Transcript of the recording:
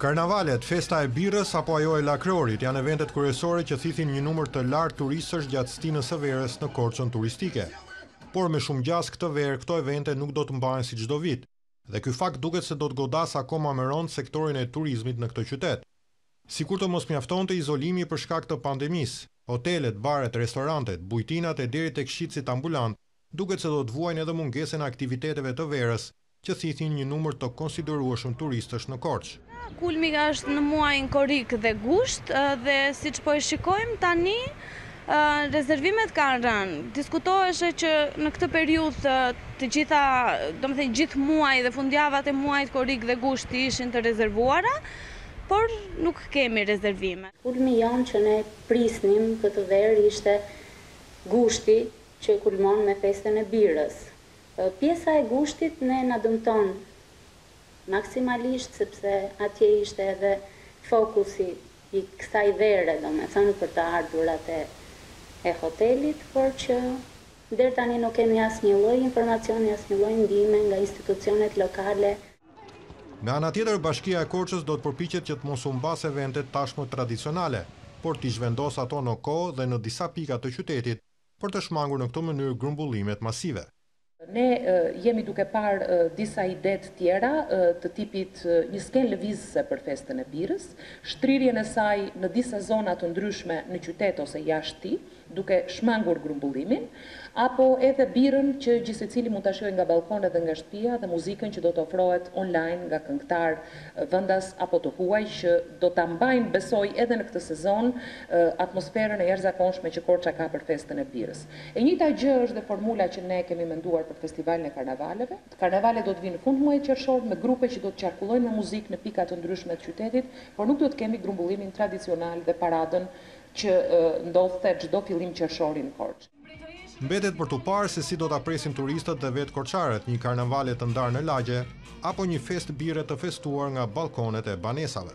Karnavalet, festa e birrës apo ajo e lakrorit janë eventet kryesore që thithin një numër të lartë turistësh gjatë stinës së verës në Korçën turistike. Por me shumë gjasë këtë verë këto evente nuk do të mbahen si çdo vit dhe ky fakt duket se do të godasë akoma më rëndë sektorin e turizmit në këtë qytet. Sikur të mos mjaftonte izolimi për shkak të pandemisë, hotelet, baret, restorantet, bujtinat e deri tek shitësit ambulantë duket se do të vuajnë edhe mungesën e aktiviteteve të verës që thithnin një numër të konsiderueshëm turistësh në Korçë. Kulmi është në muajin korrik dhe gusht dhe siç po e shikojmë tani rezervimet kanë rënë. Diskutoheshe që në këtë periudhë të gjitha, domethënë gjithë muaji dhe fundjavat e muajit korrik dhe gusht të ishin të rezervuara, por nuk kemi rezervime. Kulmi jonë që ne prisnim këtë verë ishte gushti që kulmon me festën e birrës. Pjesa e gushtit ne na dëmton maksimalisht sepse atje ishte edhe fokusi i kësaj vere domethënë për të ardhurat e e hotelit por që deri tani nuk kemi asnjë lloj informacioni asnjë lloj ndihme nga institucionet lokale. Nga ana tjetër Bashkia e Korçës do të përpiqet që të mos humbasë eventet tashmë tradicionale por t'i zhvendosë ato në kohë dhe në disa pika të qytetit. për të shmangur në këtë mënyrë grumbullimet masive. Ne jemi duke parë disa ide të tjera të tipit një skenë lëvizëse për festën e birrës, shtrirjen e saj në disa zona të ndryshme në qytet ose jashtë tij, duke shmangur grumbullimin, apo edhe birrën që gjithsecili mund ta shijojë nga ballkonet dhe nga shtëpia dhe muzikën që do të ofrohet online nga këngëtarë vendas apo të huaj që do ta mbajnë besoj edhe në këtë sezon atmosferën e jashtëzakonshme që Korça ka për festën e birrës. E njëjta gjë është dhe formula që ne kemi menduar për Festivalin e Karnavaleve. Karnavalet do të vijnë në fund muajit qershor me grupe që do të qarkullojnë me muzikë në pika të ndryshme të qytetit, por nuk do të kemi grumbullimin tradicional dhe paradën që ndodhte çdo fillim qershori në Korçë. Mbetet për t'u parë se si do ta presin turistët dhe vetë korçarët një karnavale të ndarë në lagje apo një festë birre të festuar nga ballkonet e banesave.